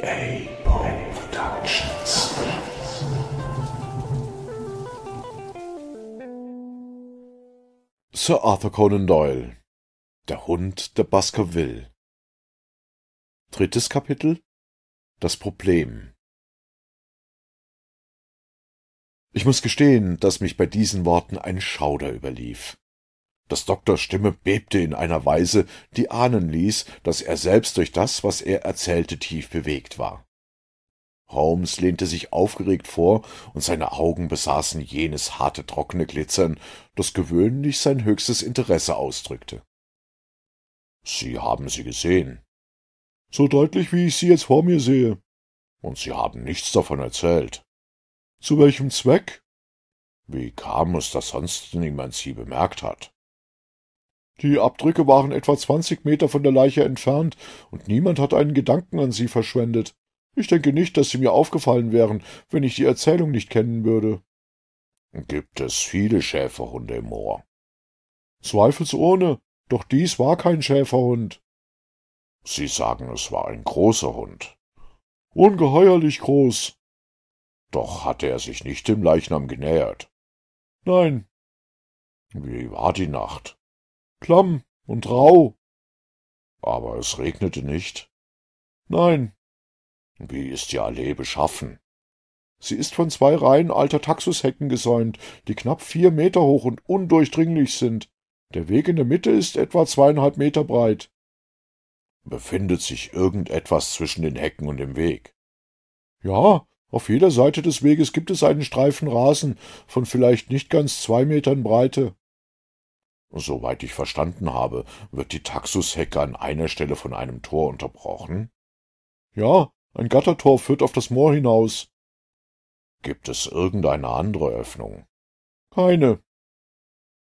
PA Productions. Sir Arthur Conan Doyle Der Hund der Baskerville Drittes Kapitel Das Problem Ich muss gestehen, dass mich bei diesen Worten ein Schauder überlief. Des Doktors Stimme bebte in einer Weise, die ahnen ließ, dass er selbst durch das, was er erzählte, tief bewegt war. Holmes lehnte sich aufgeregt vor, und seine Augen besaßen jenes harte, trockene Glitzern, das gewöhnlich sein höchstes Interesse ausdrückte. Sie haben sie gesehen. So deutlich, wie ich sie jetzt vor mir sehe. Und Sie haben nichts davon erzählt. Zu welchem Zweck? Wie kam es, dass sonst niemand sie bemerkt hat? Die Abdrücke waren etwa zwanzig Meter von der Leiche entfernt, und niemand hat einen Gedanken an sie verschwendet. Ich denke nicht, dass sie mir aufgefallen wären, wenn ich die Erzählung nicht kennen würde. Gibt es viele Schäferhunde im Moor? Zweifelsohne, doch dies war kein Schäferhund. Sie sagen, es war ein großer Hund. Ungeheuerlich groß. Doch hatte er sich nicht dem Leichnam genähert. Nein. Wie war die Nacht? Klamm und rauh. Aber es regnete nicht. Nein. Wie ist die Allee beschaffen? Sie ist von zwei Reihen alter Taxushecken gesäumt, die knapp vier Meter hoch und undurchdringlich sind. Der Weg in der Mitte ist etwa zweieinhalb Meter breit. Befindet sich irgendetwas zwischen den Hecken und dem Weg? Ja, auf jeder Seite des Weges gibt es einen Streifen Rasen von vielleicht nicht ganz zwei Metern Breite. Soweit ich verstanden habe, wird die Taxushecke an einer Stelle von einem Tor unterbrochen? Ja, ein Gattertor führt auf das Moor hinaus. Gibt es irgendeine andere Öffnung? Keine.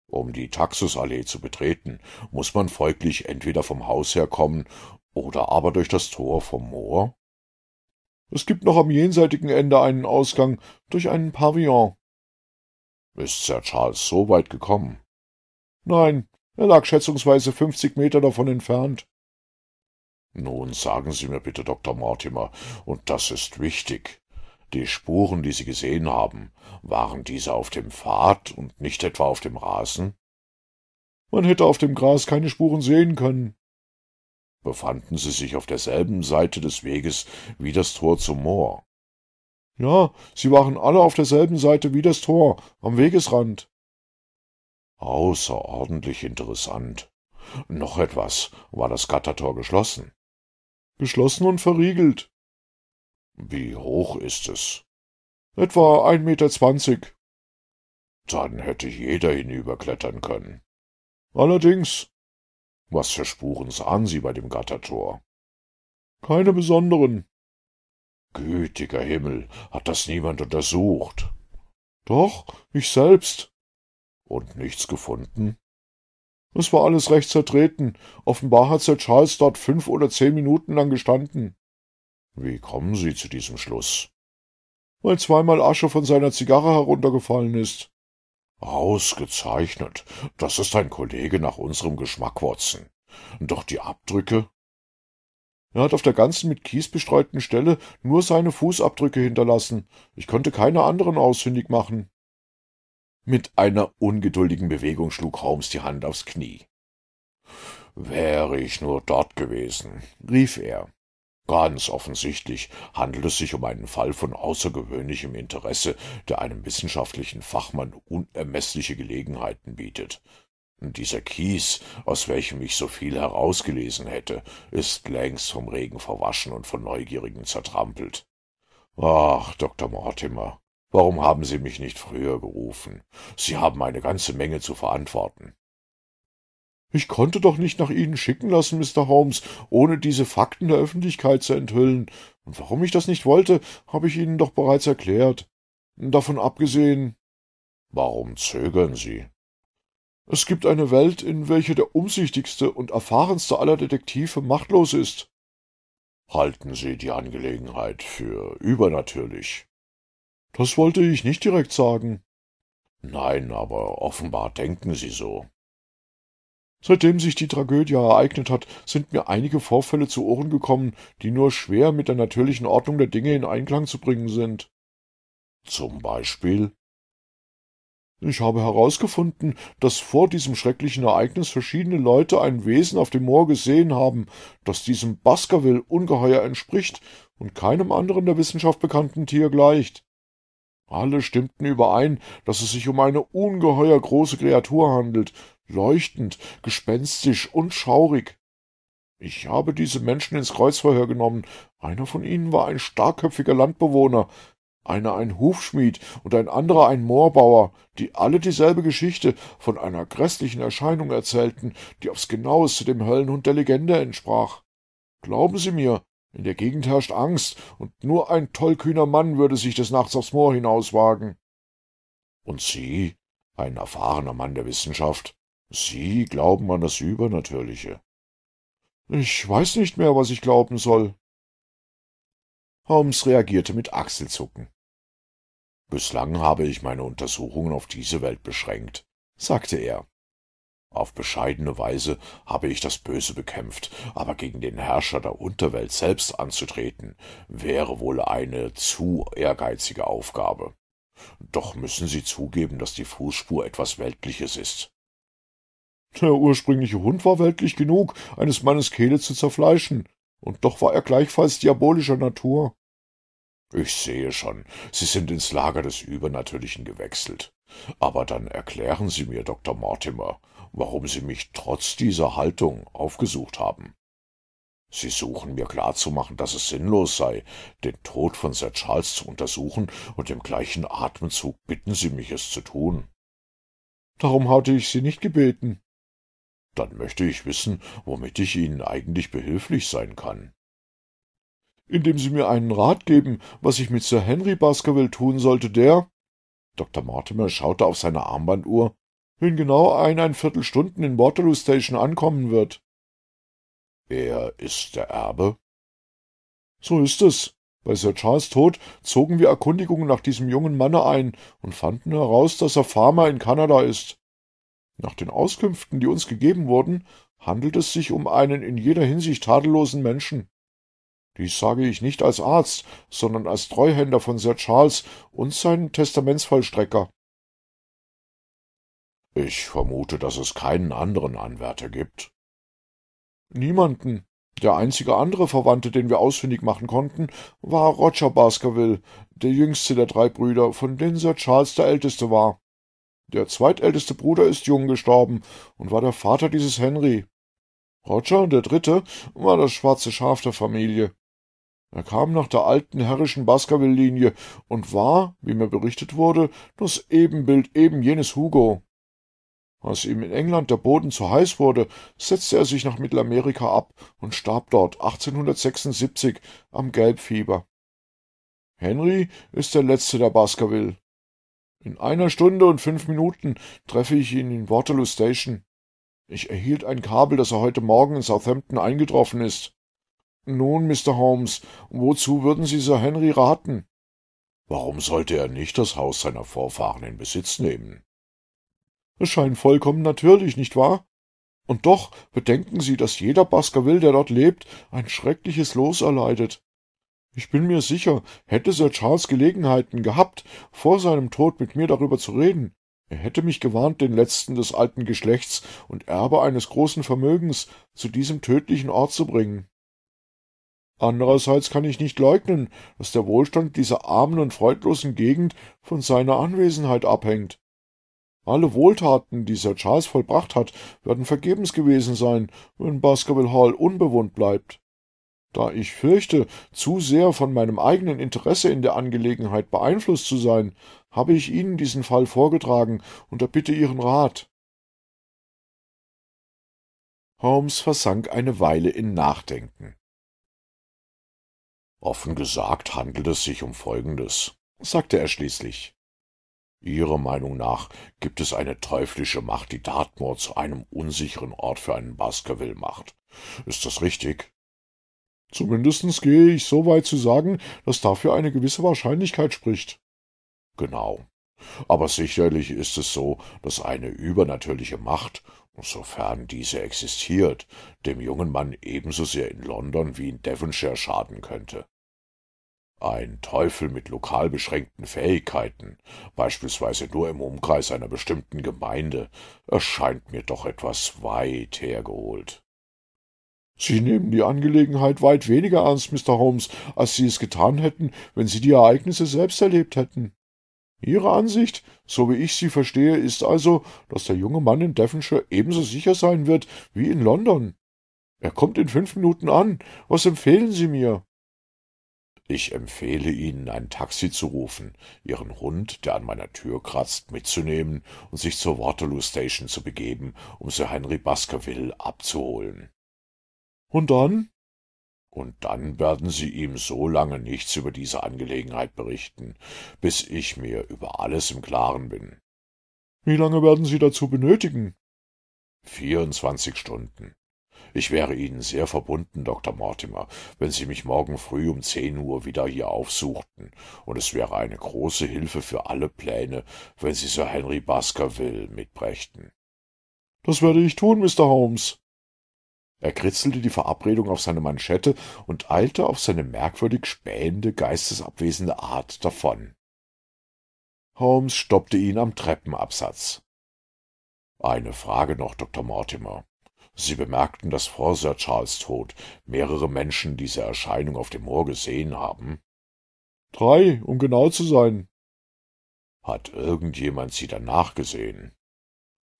Um die Taxusallee zu betreten, muss man folglich entweder vom Haus herkommen oder aber durch das Tor vom Moor? Es gibt noch am jenseitigen Ende einen Ausgang durch einen Pavillon. Ist Sir Charles so weit gekommen? Nein, er lag schätzungsweise fünfzig Meter davon entfernt. Nun sagen Sie mir bitte, Dr. Mortimer, und das ist wichtig. Die Spuren, die Sie gesehen haben, waren diese auf dem Pfad und nicht etwa auf dem Rasen? Man hätte auf dem Gras keine Spuren sehen können. Befanden sie sich auf derselben Seite des Weges wie das Tor zum Moor? Ja, sie waren alle auf derselben Seite wie das Tor, am Wegesrand. Außerordentlich interessant. Noch etwas, war das Gattertor geschlossen? Geschlossen und verriegelt. Wie hoch ist es? Etwa ein Meter zwanzig. Dann hätte jeder hinüberklettern können. Allerdings. Was für Spuren sahen Sie bei dem Gattertor? Keine besonderen. Gütiger Himmel, hat das niemand untersucht? Doch, ich selbst. Und nichts gefunden? Es war alles recht zertreten. Offenbar hat Sir Charles dort fünf oder zehn Minuten lang gestanden. Wie kommen Sie zu diesem Schluss? Weil zweimal Asche von seiner Zigarre heruntergefallen ist. Ausgezeichnet. Das ist ein Kollege nach unserem Geschmack, Watson. Doch die Abdrücke? Er hat auf der ganzen mit Kies bestreuten Stelle nur seine Fußabdrücke hinterlassen. Ich konnte keine anderen ausfindig machen. Mit einer ungeduldigen Bewegung schlug Holmes die Hand aufs Knie. Wäre ich nur dort gewesen, rief er. Ganz offensichtlich handelt es sich um einen Fall von außergewöhnlichem Interesse, der einem wissenschaftlichen Fachmann unermeßliche Gelegenheiten bietet. Dieser Kies, aus welchem ich so viel herausgelesen hätte, ist längst vom Regen verwaschen und von Neugierigen zertrampelt. Ach, Dr. Mortimer, Warum haben Sie mich nicht früher gerufen? Sie haben eine ganze Menge zu verantworten. Ich konnte doch nicht nach Ihnen schicken lassen, Mr. Holmes, ohne diese Fakten der Öffentlichkeit zu enthüllen. Und warum ich das nicht wollte, habe ich Ihnen doch bereits erklärt. Davon abgesehen. Warum zögern Sie? Es gibt eine Welt, in welcher der umsichtigste und erfahrenste aller Detektive machtlos ist. Halten Sie die Angelegenheit für übernatürlich. Das wollte ich nicht direkt sagen. Nein, aber offenbar denken Sie so. Seitdem sich die Tragödie ereignet hat, sind mir einige Vorfälle zu Ohren gekommen, die nur schwer mit der natürlichen Ordnung der Dinge in Einklang zu bringen sind. Zum Beispiel? Ich habe herausgefunden, dass vor diesem schrecklichen Ereignis verschiedene Leute ein Wesen auf dem Moor gesehen haben, das diesem Baskerville-Ungeheuer entspricht und keinem anderen der Wissenschaft bekannten Tier gleicht. Alle stimmten überein, dass es sich um eine ungeheuer große Kreatur handelt, leuchtend, gespenstisch und schaurig. Ich habe diese Menschen ins Kreuzverhör genommen. Einer von ihnen war ein starkköpfiger Landbewohner, einer ein Hufschmied und ein anderer ein Moorbauer, die alle dieselbe Geschichte von einer grässlichen Erscheinung erzählten, die aufs genaueste dem Höllenhund der Legende entsprach. Glauben Sie mir, in der Gegend herrscht Angst, und nur ein tollkühner Mann würde sich des Nachts aufs Moor hinauswagen. Und Sie, ein erfahrener Mann der Wissenschaft, Sie glauben an das Übernatürliche. Ich weiß nicht mehr, was ich glauben soll. Holmes reagierte mit Achselzucken. Bislang habe ich meine Untersuchungen auf diese Welt beschränkt, sagte er. Auf bescheidene Weise habe ich das Böse bekämpft, aber gegen den Herrscher der Unterwelt selbst anzutreten, wäre wohl eine zu ehrgeizige Aufgabe. Doch müssen Sie zugeben, dass die Fußspur etwas Weltliches ist. Der ursprüngliche Hund war weltlich genug, eines Mannes Kehle zu zerfleischen, und doch war er gleichfalls diabolischer Natur. Ich sehe schon, Sie sind ins Lager des Übernatürlichen gewechselt. Aber dann erklären Sie mir, Dr. Mortimer, warum Sie mich trotz dieser Haltung aufgesucht haben. Sie suchen mir klarzumachen, dass es sinnlos sei, den Tod von Sir Charles zu untersuchen, und im gleichen Atemzug bitten Sie mich, es zu tun. Darum hatte ich Sie nicht gebeten. Dann möchte ich wissen, womit ich Ihnen eigentlich behilflich sein kann. Indem Sie mir einen Rat geben, was ich mit Sir Henry Baskerville tun sollte, der Dr. Mortimer schaute auf seine Armbanduhr in genau eineinviertel Stunden in Waterloo Station ankommen wird. Er ist der Erbe? So ist es. Bei Sir Charles Tod zogen wir Erkundigungen nach diesem jungen Manne ein und fanden heraus, dass er Farmer in Kanada ist. Nach den Auskünften, die uns gegeben wurden, handelt es sich um einen in jeder Hinsicht tadellosen Menschen. Dies sage ich nicht als Arzt, sondern als Treuhänder von Sir Charles und sein Testamentsvollstrecker. Ich vermute, dass es keinen anderen Anwärter gibt. Niemanden. Der einzige andere Verwandte, den wir ausfindig machen konnten, war Roger Baskerville, der jüngste der drei Brüder, von denen Sir Charles der älteste war. Der zweitälteste Bruder ist jung gestorben und war der Vater dieses Henry. Roger, der dritte, war das schwarze Schaf der Familie. Er kam nach der alten herrischen Baskerville-Linie und war, wie mir berichtet wurde, das Ebenbild eben jenes Hugo. Als ihm in England der Boden zu heiß wurde, setzte er sich nach Mittelamerika ab und starb dort 1876 am Gelbfieber. Henry ist der letzte der Baskerville. In einer Stunde und fünf Minuten treffe ich ihn in Waterloo Station. Ich erhielt ein Kabel, dass er heute Morgen in Southampton eingetroffen ist. Nun, Mr. Holmes, wozu würden Sie Sir Henry raten? Warum sollte er nicht das Haus seiner Vorfahren in Besitz nehmen? Es scheint vollkommen natürlich, nicht wahr? Und doch bedenken Sie, dass jeder Baskerville, der dort lebt, ein schreckliches Los erleidet. Ich bin mir sicher, hätte Sir Charles Gelegenheiten gehabt, vor seinem Tod mit mir darüber zu reden, er hätte mich gewarnt, den letzten des alten Geschlechts und Erbe eines großen Vermögens zu diesem tödlichen Ort zu bringen. Andererseits kann ich nicht leugnen, dass der Wohlstand dieser armen und freudlosen Gegend von seiner Anwesenheit abhängt. Alle Wohltaten, die Sir Charles vollbracht hat, werden vergebens gewesen sein, wenn Baskerville Hall unbewohnt bleibt. Da ich fürchte, zu sehr von meinem eigenen Interesse in der Angelegenheit beeinflusst zu sein, habe ich Ihnen diesen Fall vorgetragen und erbitte Ihren Rat. Holmes versank eine Weile in Nachdenken. Offen gesagt handelt es sich um Folgendes, sagte er schließlich. Ihrer Meinung nach gibt es eine teuflische Macht, die Dartmoor zu einem unsicheren Ort für einen Baskerville macht. Ist das richtig? Zumindestens gehe ich so weit zu sagen, dass dafür eine gewisse Wahrscheinlichkeit spricht. Genau. Aber sicherlich ist es so, dass eine übernatürliche Macht Sofern diese existiert, dem jungen Mann ebenso sehr in London wie in Devonshire schaden könnte. Ein Teufel mit lokal beschränkten Fähigkeiten, beispielsweise nur im Umkreis einer bestimmten Gemeinde, erscheint mir doch etwas weit hergeholt. Sie nehmen die Angelegenheit weit weniger ernst, Mr. Holmes, als Sie es getan hätten, wenn Sie die Ereignisse selbst erlebt hätten. Ihre Ansicht, so wie ich sie verstehe, ist also, dass der junge Mann in Devonshire ebenso sicher sein wird wie in London. Er kommt in fünf Minuten an. Was empfehlen Sie mir? Ich empfehle Ihnen, ein Taxi zu rufen, Ihren Hund, der an meiner Tür kratzt, mitzunehmen und sich zur Waterloo Station zu begeben, um Sir Henry Baskerville abzuholen. Und dann? Und dann werden Sie ihm so lange nichts über diese Angelegenheit berichten, bis ich mir über alles im Klaren bin. Wie lange werden Sie dazu benötigen? Vierundzwanzig Stunden. Ich wäre Ihnen sehr verbunden, Dr. Mortimer, wenn Sie mich morgen früh um zehn Uhr wieder hier aufsuchten, und es wäre eine große Hilfe für alle Pläne, wenn Sie Sir Henry Baskerville mitbrächten. Das werde ich tun, Mr. Holmes. Er kritzelte die Verabredung auf seine Manschette und eilte auf seine merkwürdig spähende, geistesabwesende Art davon. Holmes stoppte ihn am Treppenabsatz. Eine Frage noch, Dr. Mortimer. Sie bemerkten, dass vor Sir Charles Tod mehrere Menschen diese Erscheinung auf dem Moor gesehen haben? Drei, um genau zu sein. Hat irgendjemand sie danach gesehen?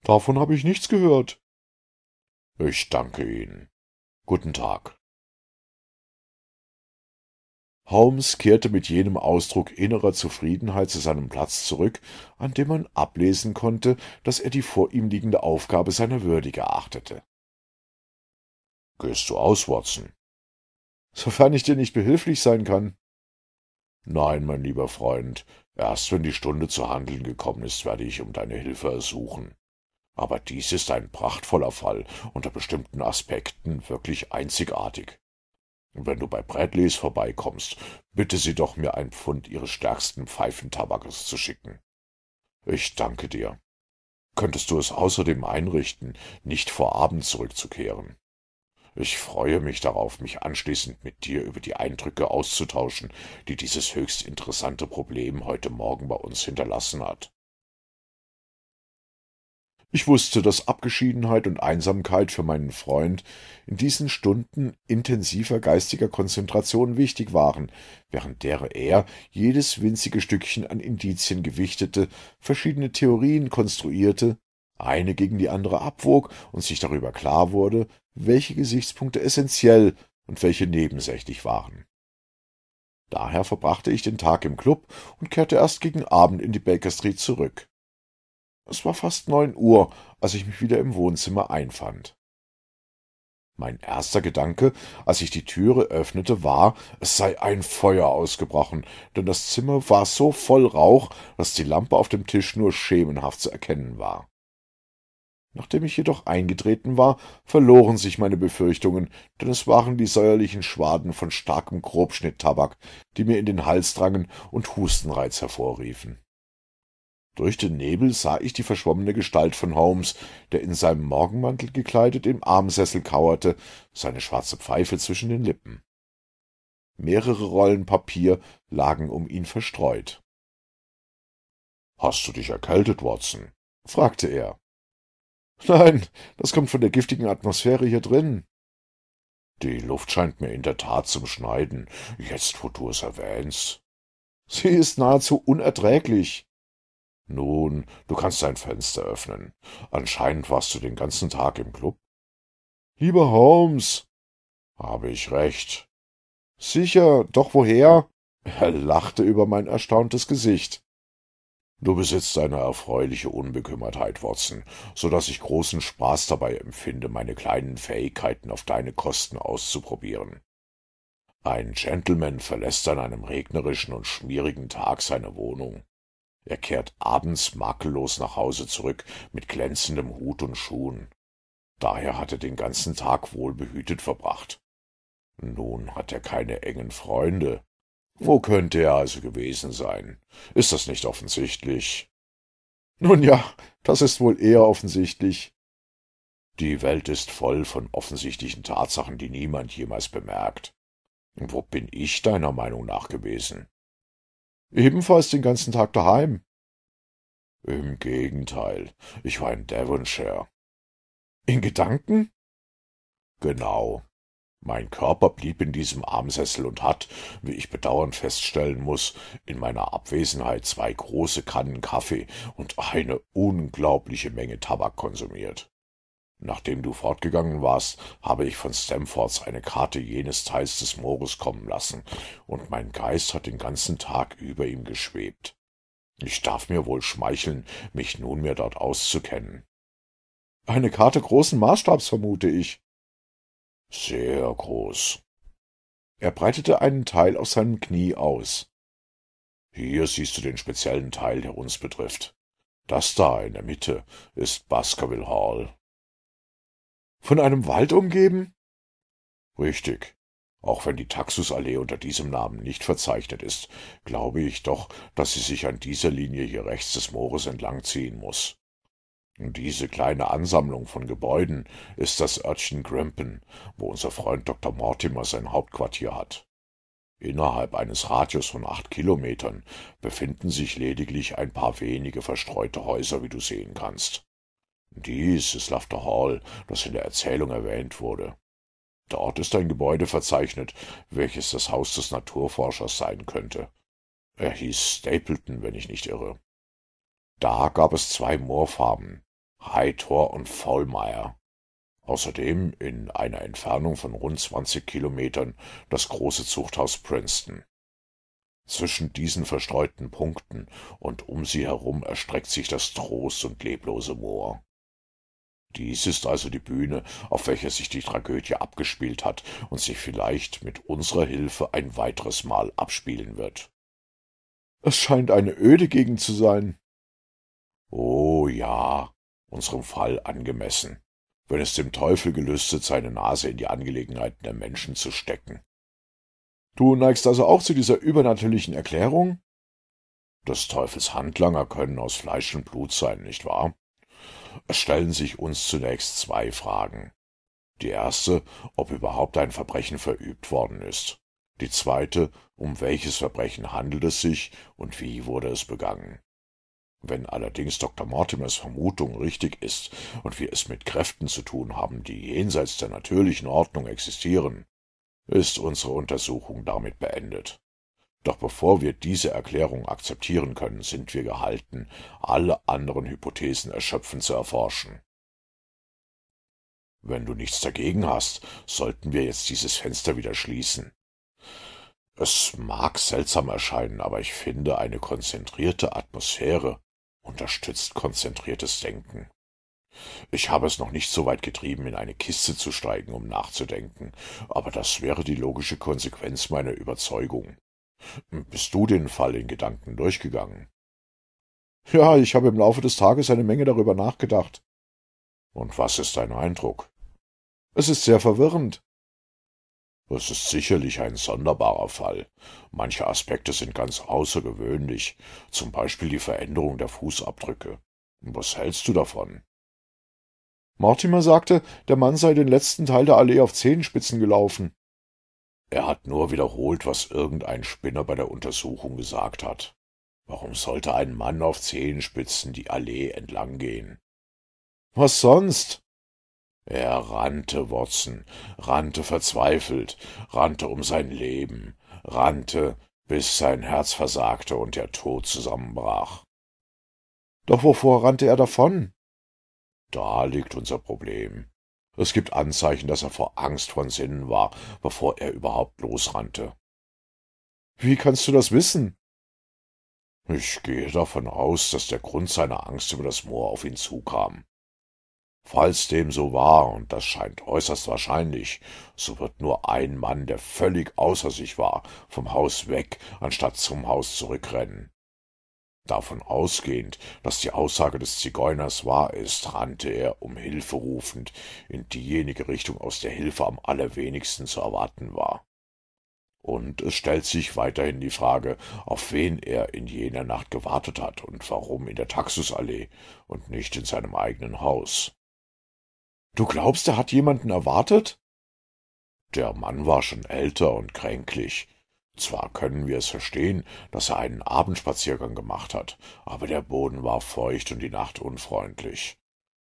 Davon habe ich nichts gehört. Ich danke Ihnen. Guten Tag. Holmes kehrte mit jenem Ausdruck innerer Zufriedenheit zu seinem Platz zurück, an dem man ablesen konnte, dass er die vor ihm liegende Aufgabe seiner würdig erachtete. Gehst du aus, Watson? Sofern ich dir nicht behilflich sein kann. Nein, mein lieber Freund, erst wenn die Stunde zu handeln gekommen ist, werde ich um deine Hilfe ersuchen. Aber dies ist ein prachtvoller Fall, unter bestimmten Aspekten wirklich einzigartig. Und wenn du bei Bradleys vorbeikommst, bitte sie doch, mir ein Pfund ihres stärksten Pfeifentabakes zu schicken. Ich danke dir. Könntest du es außerdem einrichten, nicht vor Abend zurückzukehren? Ich freue mich darauf, mich anschließend mit dir über die Eindrücke auszutauschen, die dieses höchst interessante Problem heute Morgen bei uns hinterlassen hat. Ich wusste, dass Abgeschiedenheit und Einsamkeit für meinen Freund in diesen Stunden intensiver geistiger Konzentration wichtig waren, während derer er jedes winzige Stückchen an Indizien gewichtete, verschiedene Theorien konstruierte, eine gegen die andere abwog und sich darüber klar wurde, welche Gesichtspunkte essentiell und welche nebensächlich waren. Daher verbrachte ich den Tag im Club und kehrte erst gegen Abend in die Baker Street zurück. Es war fast neun Uhr, als ich mich wieder im Wohnzimmer einfand. Mein erster Gedanke, als ich die Türe öffnete, war, es sei ein Feuer ausgebrochen, denn das Zimmer war so voll Rauch, dass die Lampe auf dem Tisch nur schemenhaft zu erkennen war. Nachdem ich jedoch eingetreten war, verloren sich meine Befürchtungen, denn es waren die säuerlichen Schwaden von starkem Grobschnitttabak, die mir in den Hals drangen und Hustenreiz hervorriefen. Durch den Nebel sah ich die verschwommene Gestalt von Holmes, der in seinem Morgenmantel gekleidet im Armsessel kauerte, seine schwarze Pfeife zwischen den Lippen. Mehrere Rollen Papier lagen um ihn verstreut. Hast du dich erkältet, Watson? fragte er. Nein, das kommt von der giftigen Atmosphäre hier drin. Die Luft scheint mir in der Tat zum Schneiden, jetzt wo du es erwähnst. Sie ist nahezu unerträglich. Nun, du kannst dein Fenster öffnen. Anscheinend warst du den ganzen Tag im Club. Lieber Holmes. Habe ich recht. Sicher, doch woher? Er lachte über mein erstauntes Gesicht. Du besitzt eine erfreuliche Unbekümmertheit, Watson, so dass ich großen Spaß dabei empfinde, meine kleinen Fähigkeiten auf deine Kosten auszuprobieren. Ein Gentleman verlässt an einem regnerischen und schmierigen Tag seine Wohnung. Er kehrt abends makellos nach Hause zurück mit glänzendem Hut und Schuhen. Daher hat er den ganzen Tag wohlbehütet verbracht. Nun hat er keine engen Freunde. Wo könnte er also gewesen sein? Ist das nicht offensichtlich? Nun ja, das ist wohl eher offensichtlich. Die Welt ist voll von offensichtlichen Tatsachen, die niemand jemals bemerkt. Wo bin ich deiner Meinung nach gewesen? Ebenfalls den ganzen Tag daheim. Im Gegenteil, ich war in Devonshire. In Gedanken? Genau. Mein Körper blieb in diesem Armsessel und hat, wie ich bedauernd feststellen muss, in meiner Abwesenheit zwei große Kannen Kaffee und eine unglaubliche Menge Tabak konsumiert. Nachdem du fortgegangen warst, habe ich von Stamfords eine Karte jenes Teils des Moores kommen lassen, und mein Geist hat den ganzen Tag über ihm geschwebt. Ich darf mir wohl schmeicheln, mich nunmehr dort auszukennen. Eine Karte großen Maßstabs, vermute ich. Sehr groß. Er breitete einen Teil auf seinem Knie aus. Hier siehst du den speziellen Teil, der uns betrifft. Das da in der Mitte ist Baskerville Hall. Von einem Wald umgeben? Richtig. Auch wenn die Taxusallee unter diesem Namen nicht verzeichnet ist, glaube ich doch, dass sie sich an dieser Linie hier rechts des Moores entlang ziehen muss. Diese kleine Ansammlung von Gebäuden ist das Örtchen Grimpen, wo unser Freund Dr. Mortimer sein Hauptquartier hat. Innerhalb eines Radius von acht Kilometern befinden sich lediglich ein paar wenige verstreute Häuser, wie du sehen kannst. Dies ist Lafter Hall, das in der Erzählung erwähnt wurde. Dort ist ein Gebäude verzeichnet, welches das Haus des Naturforschers sein könnte. Er hieß Stapleton, wenn ich nicht irre. Da gab es zwei Moorfarmen, Hightor und Faulmeier. Außerdem in einer Entfernung von rund zwanzig Kilometern das große Zuchthaus Princeton. Zwischen diesen verstreuten Punkten und um sie herum erstreckt sich das Trost und leblose Moor. Dies ist also die Bühne, auf welcher sich die Tragödie abgespielt hat und sich vielleicht mit unserer Hilfe ein weiteres Mal abspielen wird. Es scheint eine öde Gegend zu sein. Oh ja, unserem Fall angemessen, wenn es dem Teufel gelüstet, seine Nase in die Angelegenheiten der Menschen zu stecken. Du neigst also auch zu dieser übernatürlichen Erklärung? Des Teufels Handlanger können aus Fleisch und Blut sein, nicht wahr? Es stellen sich uns zunächst zwei Fragen. Die erste, ob überhaupt ein Verbrechen verübt worden ist. Die zweite, um welches Verbrechen handelt es sich und wie wurde es begangen. Wenn allerdings Dr. Mortimers Vermutung richtig ist und wir es mit Kräften zu tun haben, die jenseits der natürlichen Ordnung existieren, ist unsere Untersuchung damit beendet. Doch bevor wir diese Erklärung akzeptieren können, sind wir gehalten, alle anderen Hypothesen erschöpfend zu erforschen. Wenn du nichts dagegen hast, sollten wir jetzt dieses Fenster wieder schließen. Es mag seltsam erscheinen, aber ich finde, eine konzentrierte Atmosphäre unterstützt konzentriertes Denken. Ich habe es noch nicht so weit getrieben, in eine Kiste zu steigen, um nachzudenken, aber das wäre die logische Konsequenz meiner Überzeugung. Bist du den Fall in Gedanken durchgegangen? Ja, ich habe im Laufe des Tages eine Menge darüber nachgedacht. Und was ist dein Eindruck? Es ist sehr verwirrend. Es ist sicherlich ein sonderbarer Fall. Manche Aspekte sind ganz außergewöhnlich, zum Beispiel die Veränderung der Fußabdrücke. Was hältst du davon? Mortimer sagte, der Mann sei den letzten Teil der Allee auf Zehenspitzen gelaufen. Er hat nur wiederholt, was irgendein Spinner bei der Untersuchung gesagt hat. Warum sollte ein Mann auf Zehenspitzen die Allee entlang gehen? Was sonst? Er rannte, Watson, rannte verzweifelt, rannte um sein Leben, rannte, bis sein Herz versagte und der Tod zusammenbrach. Doch wovor rannte er davon? Da liegt unser Problem. Es gibt Anzeichen, dass er vor Angst von Sinnen war, bevor er überhaupt losrannte. Wie kannst du das wissen? Ich gehe davon aus, dass der Grund seiner Angst über das Moor auf ihn zukam. Falls dem so war, und das scheint äußerst wahrscheinlich, so wird nur ein Mann, der völlig außer sich war, vom Haus weg, anstatt zum Haus zurückrennen. Davon ausgehend, dass die Aussage des Zigeuners wahr ist, rannte er, um Hilfe rufend, in diejenige Richtung, aus der Hilfe am allerwenigsten zu erwarten war. Und es stellt sich weiterhin die Frage, auf wen er in jener Nacht gewartet hat und warum in der Taxusallee und nicht in seinem eigenen Haus. Du glaubst, er hat jemanden erwartet? Der Mann war schon älter und kränklich. Zwar können wir es verstehen, dass er einen Abendspaziergang gemacht hat, aber der Boden war feucht und die Nacht unfreundlich.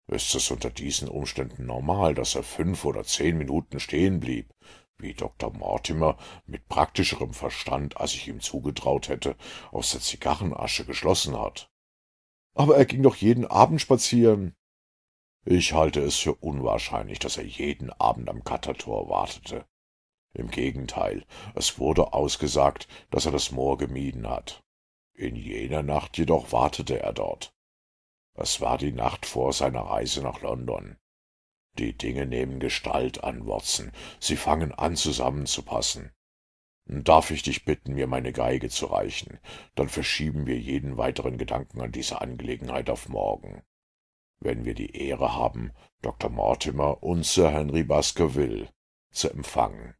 Ist es unter diesen Umständen normal, dass er fünf oder zehn Minuten stehen blieb, wie Dr. Mortimer mit praktischerem Verstand, als ich ihm zugetraut hätte, aus der Zigarrenasche geschlossen hat? Aber er ging doch jeden Abend spazieren. Ich halte es für unwahrscheinlich, dass er jeden Abend am Kattertor wartete. Im Gegenteil, es wurde ausgesagt, dass er das Moor gemieden hat. In jener Nacht jedoch wartete er dort. Es war die Nacht vor seiner Reise nach London. Die Dinge nehmen Gestalt an, Watson, sie fangen an zusammenzupassen. Darf ich dich bitten, mir meine Geige zu reichen, dann verschieben wir jeden weiteren Gedanken an diese Angelegenheit auf morgen. Wenn wir die Ehre haben, Dr. Mortimer und Sir Henry Baskerville zu empfangen.